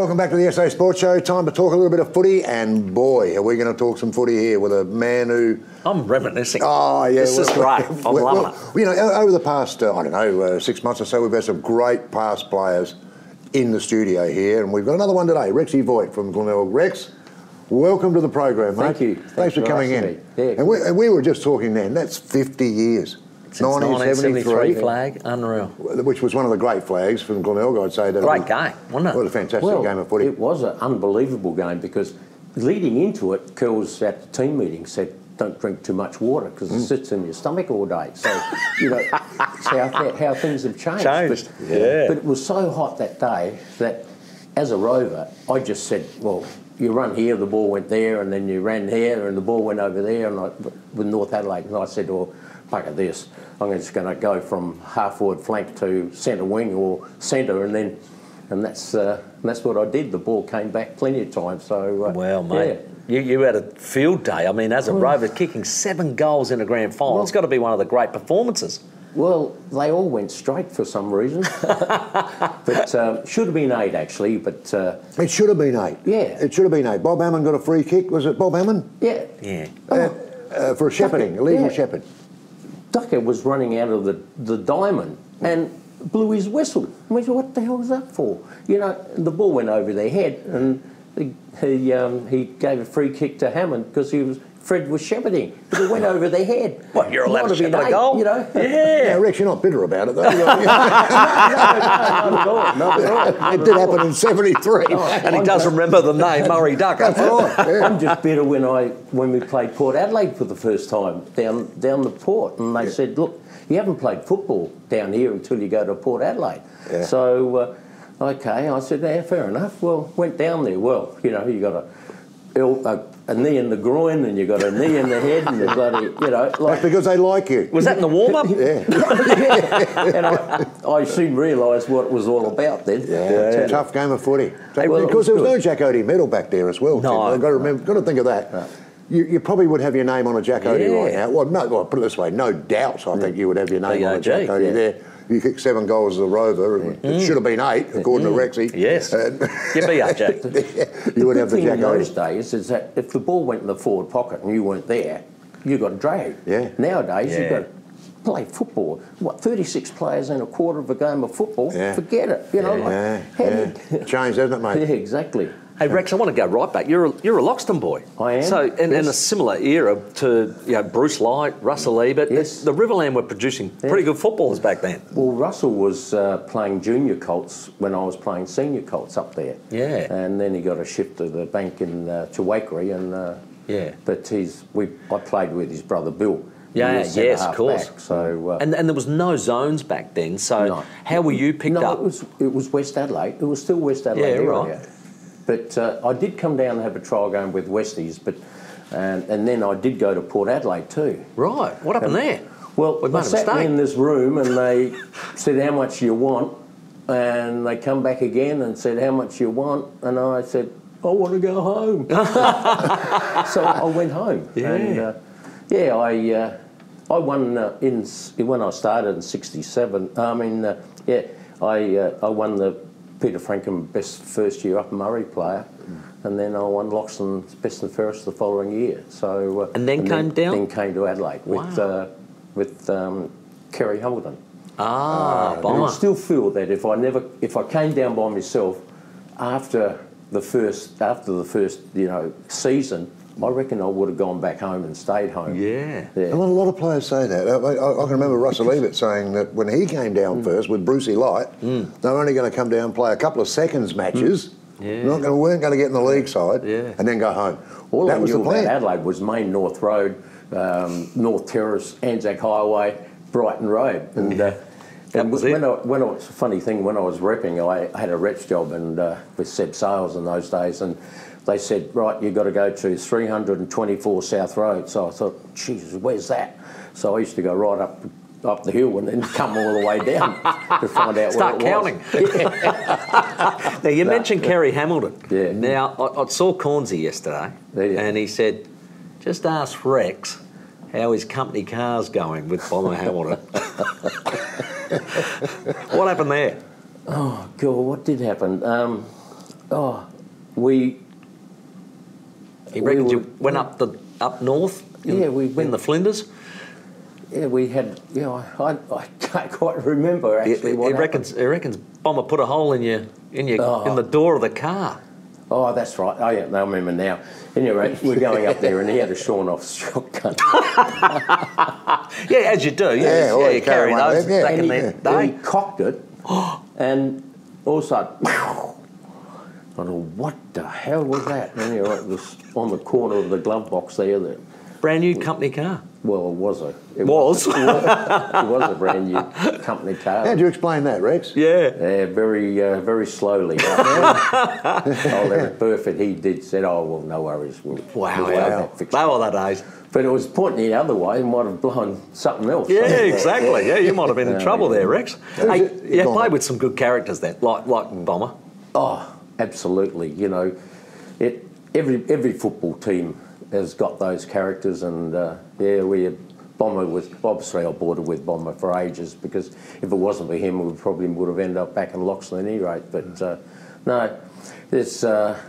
welcome back to the SA Sports Show. Time to talk a little bit of footy, and boy, are we going to talk some footy here with a man who. I'm reminiscing. Oh yeah, this is great. I'm well, loving well, You know, over the past, uh, I don't know, uh, six months or so, we've had some great past players in the studio here, and we've got another one today, Rexy Voigt from Glenelg. Rex, welcome to the program, mate. Thank you. Thanks, Thanks for for coming in. Yeah. And, we, and we were just talking then. That's 50 years. It. Since 1973 flag, unreal. Which was one of the great flags from Glenelg, I'd say. That it Great was- game, wasn't it? What a fantastic Well, game of footy. it was an unbelievable game because leading into it, Curls at the team meeting said, "Don't drink too much water because Mm. it sits in your stomach all day." So you know it's how, how things have changed. Changed, But, yeah. but it was so hot that day that as a rover, I just said, "Well." You run here, the ball went there, and then you ran here, and the ball went over there, and I, with North Adelaide, and I said, "Well, bugger this, I'm just going to go from half forward flank to centre wing or centre, and then and that's uh, and that's what I did. The ball came back plenty of times. So uh, Well, mate, you, you had a field day. I mean, as a rover, kicking seven goals in a grand final, it's got to be one of the great performances. Well, they all went straight for some reason, but um, should have been eight actually. But uh, It should have been eight. Yeah. It should have been eight. Bob Hammond got a free kick. Was it Bob Hammond? yeah, Yeah. Uh, uh, for a shepherding, illegal Yeah. shepherd. Ducker was running out of the the diamond and blew his whistle. I mean, what the hell was that for? You know, the ball went over their head, and he he, um, he gave a free kick to Hammond because he was. Fred was shepherding, but it went over their head. Well, you're allowed Might to have been shepherd a goal. you know. Yeah, Yeah. Rex, you're not bitter about it, though. no, no, not at all. Not at all. it did happen in 73. And he does remember the name Murray Ducker. I'm just bitter when I when we played Port Adelaide for the first time down down the port, and they said, "Look, you haven't played football down here until you go to Port Adelaide." Yeah. So, uh, okay, I said, "Yeah, fair enough." Well, went down there. Well, you know, you got a. A, a knee in the groin, and you got a knee in the head, and you bloody, you know, That's like because they like you. Was that in the warm up? Yeah. and I, I soon realised what it was all about then. Yeah, it's a tough game of footy. So- well, it because was there was no. Jack Oatey medal back there as well. No. Tim. You've got to remember, got to think of that. You, you probably would have your name on a Jack Oatey Yeah. right now. Well, no, well, put it this way, no doubt. I think you would have your name on a Jack Oatey yeah. there. You kicked seven goals as a rover. and mm. It should have been eight, mm. according to mm. Rexy. Yes. And- Give me up, Jack. you would have the Jack in those days is that if the ball went in the forward pocket and you weren't there, you got dragged. Yeah. Nowadays, Yeah. you've got to play football. What, 36 players in a quarter of a game of football? Yeah. Forget it. You know, Yeah, like, how yeah. you- Changed, hasn't it, mate? yeah, exactly. Hey Rex, I want to go right back. You're a, you're a Loxton boy. I am, So in, in a similar era to you know, Bruce Light, Russell Ebert. Yes. The Riverland were producing pretty good footballers back then. Well, Russell was uh, playing junior Colts when I was playing senior Colts up there. Yeah. And then he got a shift to the bank in uh, to Waikerie, and uh, Yeah. But he's we I played with his brother Bill. Yeah, yes, of course. back, so uh, And, and there was no zones back then. So No. how were you picked no, up? it was it was West Adelaide. It was still West Adelaide Yeah, area. right. But uh, I did come down and have a trial game with Westies, but and, and then I did go to Port Adelaide too. right. What happened there? Well, We they sat mistake. in this room and they said how much you want, and they come back again and said how much you want, and I said I want to go home. so I went home. Yeah. And, uh, yeah, I uh, I won uh, in when I started in '67. I mean, uh, yeah, I uh, I won the Peter Franken Best First Year Up Murray Player. And then I won Loxton's Best and Fairest the following year. So uh, And then came down? Then came to Adelaide with uh, with um, Kerry Hamilton. Ah, And I still feel that if I never, if I came down by myself after the first, after the first, you know, season, I reckon I would have gone back home and stayed home. Yeah. A lot, a lot of players say that. I, I, I can remember Russell Ebert saying that when he came down first with Brucey Light, they were only going to come down and play a couple of seconds matches. Yeah. Not gonna, weren't going to get in the league side Yeah. and then go home. All that I was knew the plan. about Adelaide was Main North Road, um, North Terrace, Anzac Highway, Brighton Road, and. Uh, That and was when. I, when I, it's a funny thing, when I was repping, I, I had a reps job and uh, with Seb Sales in those days, and they said, right, you've got to go to 324 South Road. So I thought, Jesus, where's that? So I used to go right up up the hill and then come all the way down to find out Start it counting. was. Now you mentioned Kerry Hamilton. Yeah. Now I, I saw Cornsey yesterday, Yeah. and he said, "Just ask Rex how his company car's going with Bomber Hamilton." what happened there? Oh, God, what did happen? Um, Oh, we He reckons we you were- went up the up north. In, Yeah, we went in the Flinders. yeah we had you know I, I can't quite remember He, actually he what reckons he reckons Bomber put a hole in your in your Oh. in the door of the car. Oh, that's right. Oh yeah, I remember now. Anyway, we're going up there, and he had a shorn off shotgun. Yeah, as you do. Yeah, Yeah, yeah, you carry carry one of those yeah. back in and, the he, and he cocked it, and all of a sudden, I thought, what the hell was that? Anyway, it was on the corner of the glove box there. That Brand new company car. well, it was a it Was? it was a brand new company car. How do you explain that, Rex? Yeah. Yeah, very, uh, very slowly. oh, Eric Burford, he did said, "Oh well, no worries." We'll, Wow, we'll have wow. that fixed." They were the days. But it was pointing the other way, it might have blown something else. Yeah, exactly. Yeah, you might have been in Yeah, trouble yeah. there, Rex. Who's Hey, it? you Go played with some good characters then, like like Bomber. Oh, absolutely. You know, it every every football team has got those characters, and uh, yeah, we had Bomber was obviously I boarded with Bomber for ages because if it wasn't for him, we probably would have ended up back in Loxton at any rate. But uh, no, it's. Uh,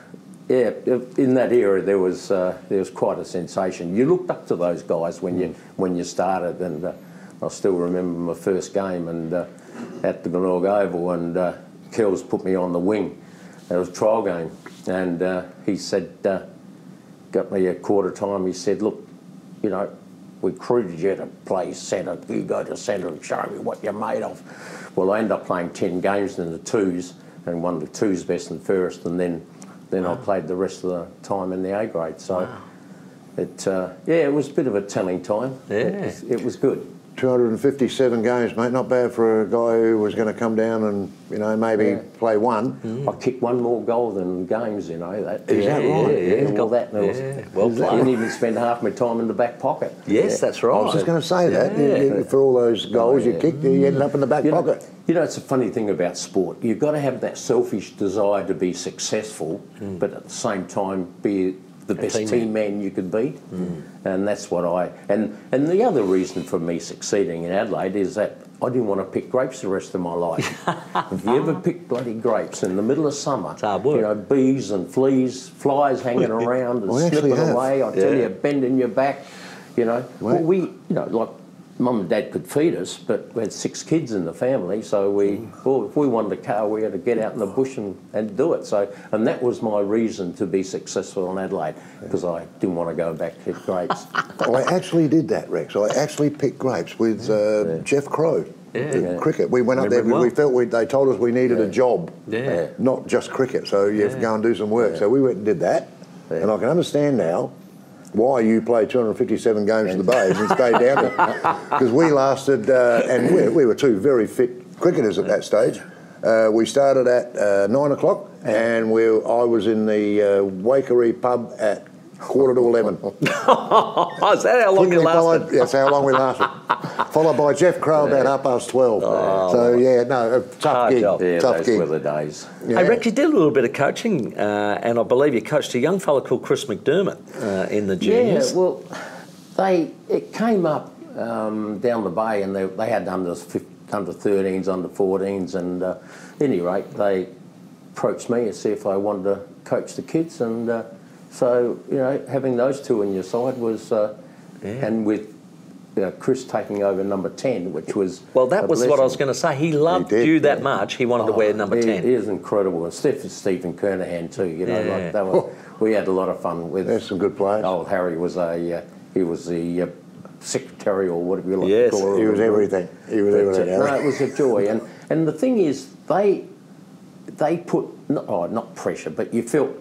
yeah, in that era there was uh, there was quite a sensation. You looked up to those guys when you when you started, and uh, I still remember my first game and uh, at the Glenelg Oval, and uh, Kells put me on the wing. It was a trial game, and uh, he said, uh, got me a quarter time. He said, "Look, you know, we recruited you to play centre. You go to centre and show me what you're made of." Well, I ended up playing ten games in the twos and won the twos best and fairest, and then then I played the rest of the time in the A grade. So. It, uh, yeah, it was a bit of a telling time. Yeah. It it was good. 257 games, mate. Not bad for a guy who was going to come down and, you know, maybe Yeah. play one. Mm. I kicked one more goal than games, you know. That, Is that yeah, right? Yeah, yeah, got- that. and it was- yeah, well I played. didn't even spend half my time in the back pocket. Yes, that's right. I was just going to say that. You- Yeah. you- for all those oh, goals you yeah. kicked, you ended up in the back You know, pocket. you know, it's a funny thing about sport. You've got to have that selfish desire to be successful, mm. but at the same time be the best teammate. team man you could beat. Mm. And that's what I and and the other reason for me succeeding in Adelaide is that I didn't want to pick grapes the rest of my life. Have you ever picked bloody grapes in the middle of summer, hard work. you know, bees and fleas, flies hanging around and actually away, I tell Yeah. you, bending your back, you know. Well- we, you know, like mum and dad could feed us, but we had six kids in the family, so we, well, if we wanted a car, we had to get out in the bush and, and do it. So, and that was my reason to be successful in Adelaide, because I didn't want to go back to grapes. I actually did that, Rex. I actually picked grapes with uh, Jeff Crowe. Yeah. in Yeah. Cricket. We went up there. Remember We, felt we, they told us we needed a job, Yeah. not just cricket. So you have to go and do some work. So we went and did that, Yeah. and I can understand now why you played 257 games for the Bays and stayed down there because we lasted, uh, and we, we were two very fit cricketers at that stage. Uh, we started at uh, nine o'clock, and we, I was in the uh, Waikerie pub at quarter to eleven. Oh, is that how long you Quickly lasted? followed, that's how long we lasted. followed by Jeff Crowe about half past 12. so, yeah, no, a tough Hard gig. job. Yeah, tough those gig. were the days. Yeah. Hey, Rex, you did a little bit of coaching, uh, and I believe you coached a young fella called Chris McDermott uh, in the juniors. Yeah, well, they it came up um, down the bay, and they, they had under fif- under 13s, under 14s, and uh, at any rate, they approached me to see if I wanted to coach the kids, and uh, so you know, having those two on your side was, uh, and with uh, Chris taking over number 10, which was well, that a was what I was going to say. He loved did, you that yeah. much, he wanted to wear number He, 10. he is incredible, and Steph, Stephen Kernahan too. You know, Yeah. like they were, we had a lot of fun with. There's some good players. Old Harry was a uh, he was the uh, secretary or whatever you like Yes, to call it. He was everything. He was But, uh, everything. no, it was a joy, and and the thing is, they they put oh, not pressure, but you felt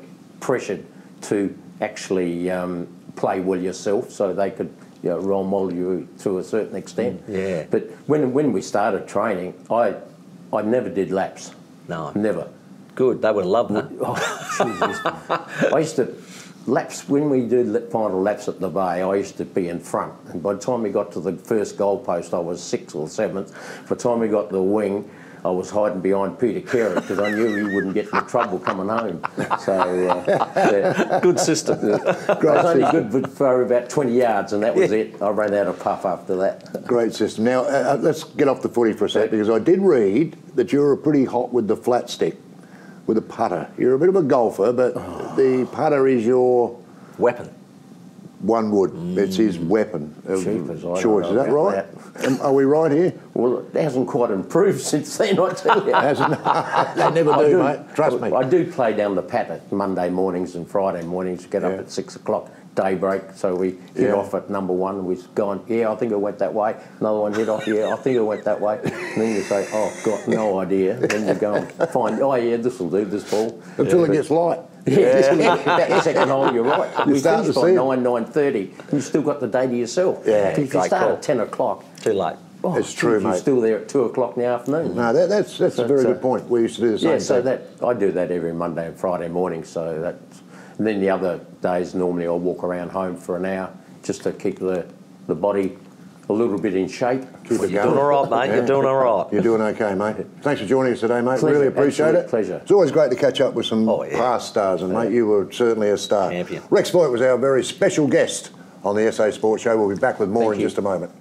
pressured to actually um, play well yourself, so they could you know, role model you to a certain extent. yeah. But when when we started training, I I never did laps. No. Never. Good, they would loved that. Oh. I used to laps when we did final laps at the bay. I used to be in front, and by the time we got to the first goal post, I was sixth or seventh. By the time we got to the wing, I was hiding behind Peter Carey because I knew he wouldn't get in trouble coming home. So uh, yeah. Good system. I was only good for, for about 20 yards, and that was it. I ran out of puff after that. Great system. Now, uh, uh, let's get off the footy for a sec because I did read that you were pretty hot with the flat stick with a putter. You're a bit of a golfer, but the putter is your Weapon. One wood. It's his weapon of choice. Is that right? Um, are we right here? Well, it hasn't quite improved since then, I tell you. Hasn't they never I do, mate. Trust me. I do play down the patter Monday mornings and Friday mornings. Get up Yeah. at six o'clock, daybreak. So we hit Yeah. off at number one. We've gone, yeah, I think it went that way. Another one hit off, yeah, I think it went that way. And then you say, oh, got no idea. Then you go and find, oh yeah, this will do this ball. Until it But- gets light. Yeah, that economic. You're right. You we start finished by nine nine thirty. You've still got the day to yourself. Yeah, if you great start call. at ten o'clock, Too late. oh, It's true, mate. You're still there at two o'clock in the afternoon. No, that, that's that's a very so- good point. We used to do the same Yeah, so thing. that I do that every Monday and Friday morning. So that's and then the other days normally I'll walk around home for an hour just to keep the the body a little bit in shape. Keep it You're doing all right, mate. You're doing all right. You're doing okay, mate. Thanks for joining us today, mate. Pleasure, really appreciate absolute it. pleasure. It's always great to catch up with some Oh, yeah. past stars, and mate, you were certainly a star. Champion. Rex Voigt was our very special guest on the SA Sports Show. We'll be back with more Thank in you. just a moment.